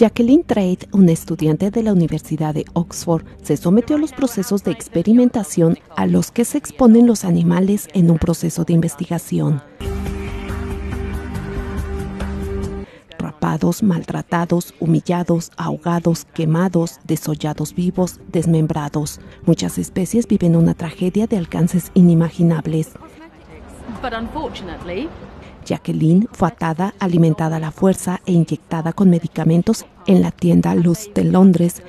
Jacqueline Trade, una estudiante de la Universidad de Oxford, se sometió a los procesos de experimentación a los que se exponen los animales en un proceso de investigación. Rapados, maltratados, humillados, ahogados, quemados, desollados vivos, desmembrados. Muchas especies viven una tragedia de alcances inimaginables. Jacqueline fue atada, alimentada a la fuerza e inyectada con medicamentos en la tienda Luz de Londres.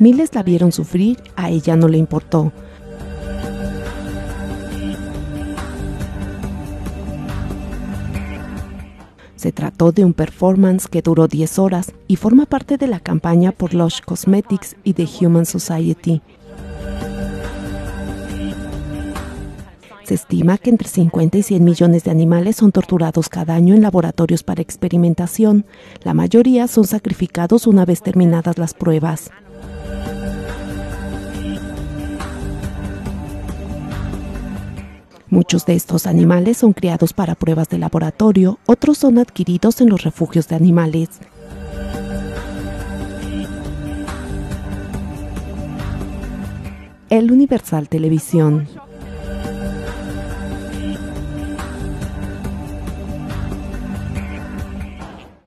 Miles la vieron sufrir, a ella no le importó. Se trató de un performance que duró 10 horas y forma parte de la campaña por Lush Cosmetics y The Human Society. Se estima que entre 50 y 100 millones de animales son torturados cada año en laboratorios para experimentación. La mayoría son sacrificados una vez terminadas las pruebas. Muchos de estos animales son criados para pruebas de laboratorio, otros son adquiridos en los refugios de animales. El Universal Televisión